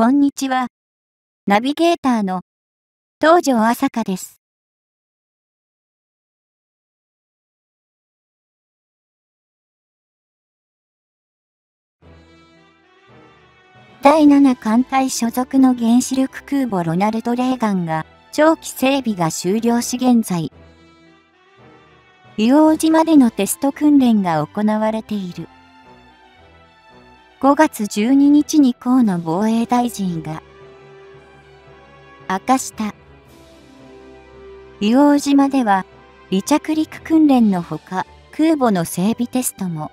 こんにちは。ナビゲーターの東條朝香です。第7艦隊所属の原子力空母ロナルド・レーガンが長期整備が終了し現在、硫黄島でのテスト訓練が行われている。5月12日に河野防衛大臣が明かした。硫黄島では離着陸訓練のほか空母の整備テストも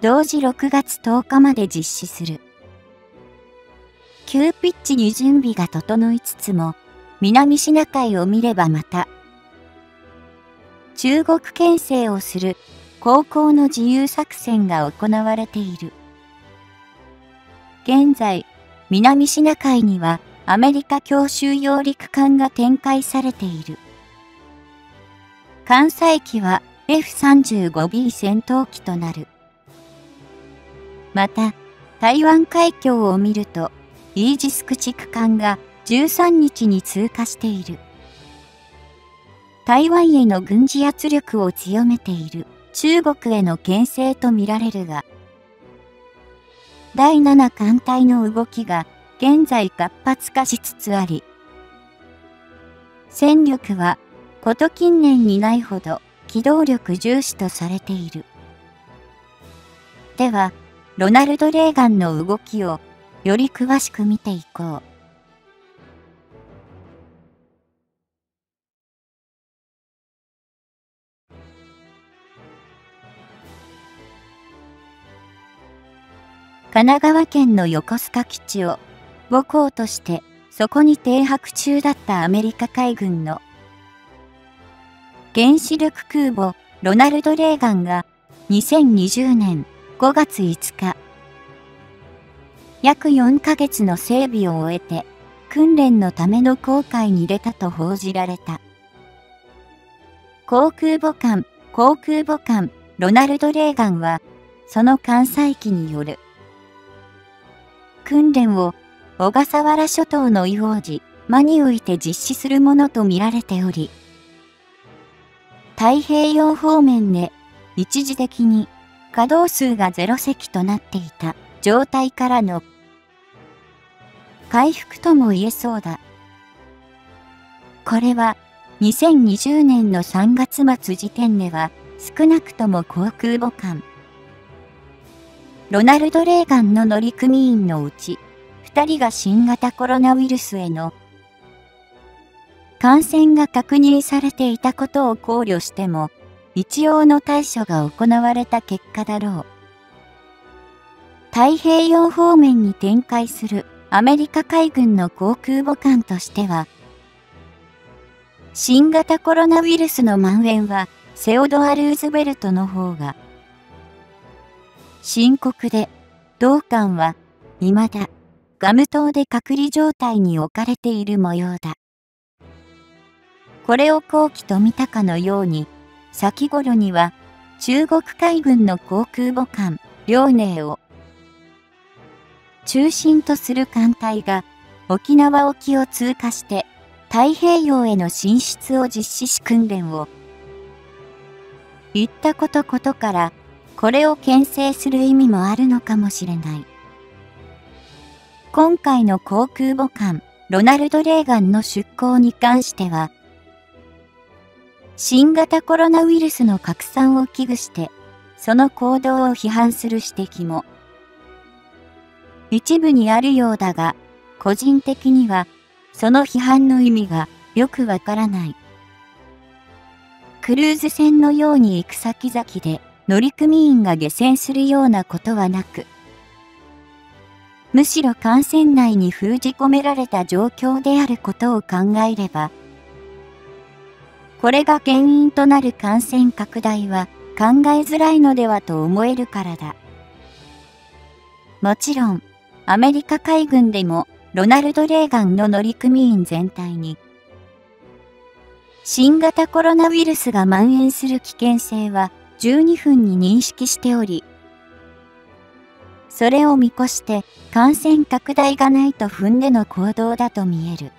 同時6月10日まで実施する。急ピッチに準備が整いつつも、南シナ海を見ればまた、中国牽制をする高校の自由作戦が行われている。現在、南シナ海にはアメリカ強襲揚陸艦が展開されている。艦載機は F35B 戦闘機となる。また、台湾海峡を見ると、イージス駆逐艦が13日に通過している。台湾への軍事圧力を強めている中国への牽制とみられるが、第7艦隊の動きが現在活発化しつつあり、戦力はこと近年にないほど機動力重視とされている。では、ロナルド・レーガンの動きをより詳しく見ていこう。神奈川県の横須賀基地を母港としてそこに停泊中だったアメリカ海軍の原子力空母ロナルド・レーガンが2020年5月5日、約4ヶ月の整備を終えて、訓練のための航海に出たと報じられた。航空母艦、航空母艦、ロナルド・レーガンは、その艦載機による訓練を小笠原諸島の硫黄寺、間において実施するものとみられており、太平洋方面で一時的に稼働数が0隻となっていた状態からの回復とも言えそうだ。これは2020年の3月末時点では少なくとも航空母艦ロナルド・レーガンの乗組員のうち2人が新型コロナウイルスへの感染が確認されていたことを考慮しても一応の対処が行われた結果だろう。太平洋方面に展開するアメリカ海軍の航空母艦としては、新型コロナウイルスの蔓延はセオドア・ルーズベルトの方が深刻で、同艦は未だガム島で隔離状態に置かれている模様だ。これを後期と見たかのように、先頃には中国海軍の航空母艦、遼寧を中心とする艦隊が沖縄沖を通過して太平洋への進出を実施し訓練を言ったことことからこれを牽制する意味もあるのかもしれない。今回の航空母艦ロナルド・レーガンの出港に関しては新型コロナウイルスの拡散を危惧して、その行動を批判する指摘も、一部にあるようだが、個人的には、その批判の意味がよくわからない。クルーズ船のように行く先々で乗組員が下船するようなことはなく、むしろ艦船内に封じ込められた状況であることを考えれば、これが原因となる感染拡大は考えづらいのではと思えるからだ。もちろん、アメリカ海軍でもロナルド・レーガンの乗組員全体に、新型コロナウイルスが蔓延する危険性は12分に認識しており、それを見越して感染拡大がないと踏んでの行動だと見える。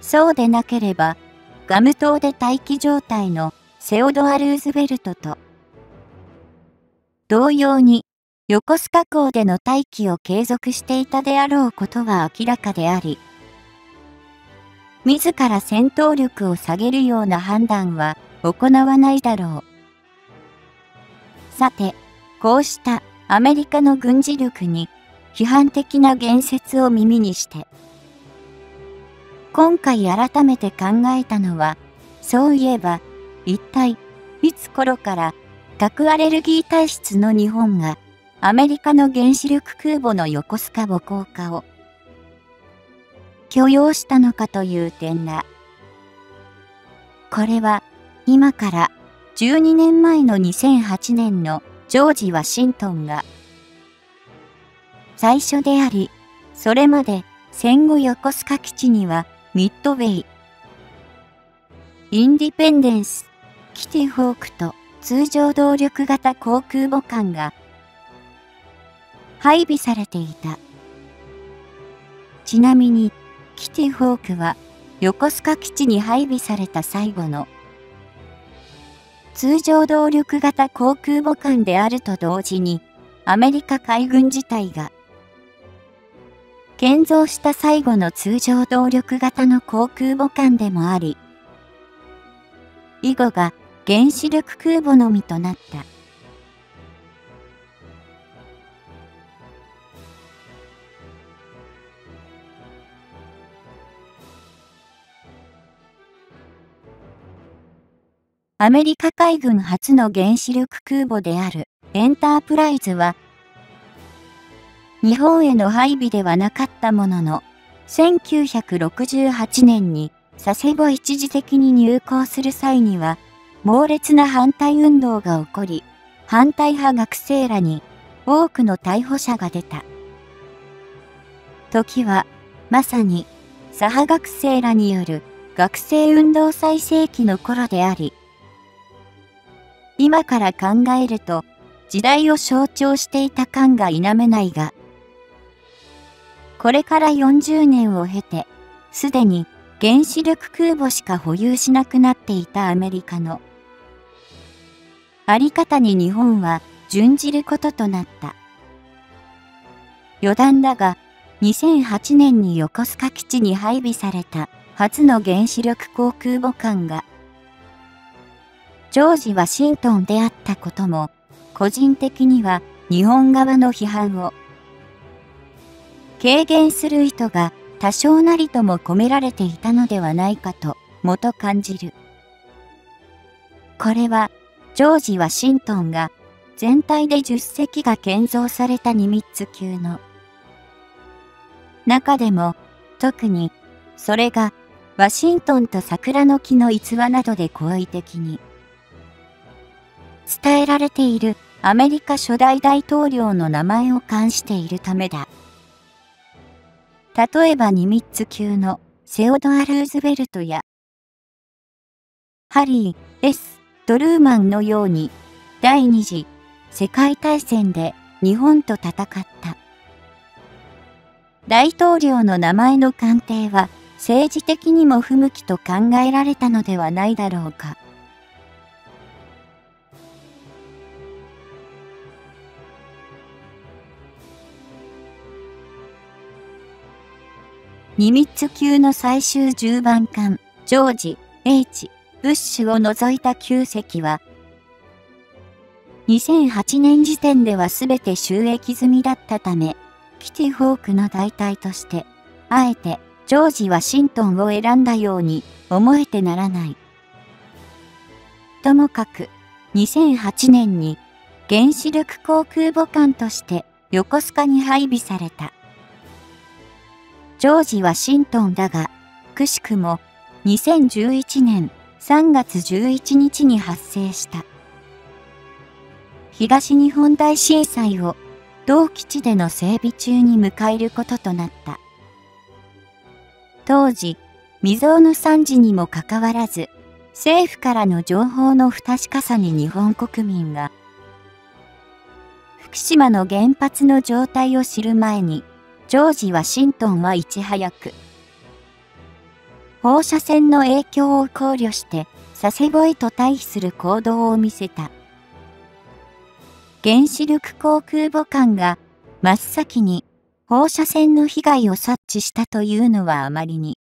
そうでなければ、ガム島で待機状態のセオドア・ルーズベルトと、同様に横須賀港での待機を継続していたであろうことは明らかであり、自ら戦闘力を下げるような判断は行わないだろう。さて、こうしたアメリカの軍事力に批判的な言説を耳にして、今回改めて考えたのは、そういえば、一体、いつ頃から核アレルギー体質の日本がアメリカの原子力空母の横須賀母港化を許容したのかという点だ。これは今から12年前の2008年のジョージ・ワシントンが最初であり、それまで戦後横須賀基地にはミッドウェイ、インディペンデンス、キティホークと通常動力型航空母艦が配備されていた。ちなみに、キティホークは横須賀基地に配備された最後の通常動力型航空母艦であると同時に、アメリカ海軍自体が建造した最後の通常動力型の航空母艦でもあり、以後が原子力空母のみとなった。アメリカ海軍初の原子力空母であるエンタープライズは、日本への配備ではなかったものの、1968年に佐世保一時的に入港する際には、猛烈な反対運動が起こり、反対派学生らに多くの逮捕者が出た。時は、まさに、左派学生らによる学生運動最盛期の頃であり、今から考えると、時代を象徴していた感が否めないが、これから40年を経て、すでに原子力空母しか保有しなくなっていたアメリカのあり方に日本は準じることとなった。余談だが、2008年に横須賀基地に配備された初の原子力航空母艦がジョージ・ワシントンであったことも、個人的には日本側の批判を軽減する意図が多少なりとも込められていたのではないかと、もと感じる。これは、ジョージ・ワシントンが全体で10隻が建造されたニミッツ級の中でも特にそれがワシントンと桜の木の逸話などで好意的に伝えられているアメリカ初代大統領の名前を冠しているためだ。例えばニミッツ級のセオドア・ルーズベルトやハリー・ S・ ドルーマンのように第二次世界大戦で日本と戦った。大統領の名前の鑑定は政治的にも不向きと考えられたのではないだろうか。ニミッツ級の最終10番艦、ジョージ、H、ブッシュを除いた9隻は、2008年時点では全て収益済みだったため、キティホークの代替として、あえてジョージ・ワシントンを選んだように思えてならない。ともかく、2008年に原子力航空母艦として横須賀に配備された。ジョージ・ワシントンだが、くしくも2011年3月11日に発生した。東日本大震災を同基地での整備中に迎えることとなった。当時、未曾有の惨事にもかかわらず、政府からの情報の不確かさに日本国民が福島の原発の状態を知る前に、ジョージ・ワシントンはいち早く、放射線の影響を考慮して佐世保へと退避する行動を見せた。原子力航空母艦が真っ先に放射線の被害を察知したというのはあまりに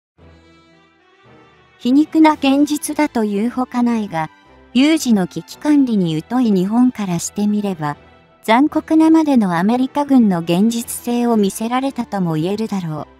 皮肉な現実だというほかないが、有事の危機管理に疎い日本からしてみれば、残酷なまでのアメリカ軍の現実性を見せられたとも言えるだろう。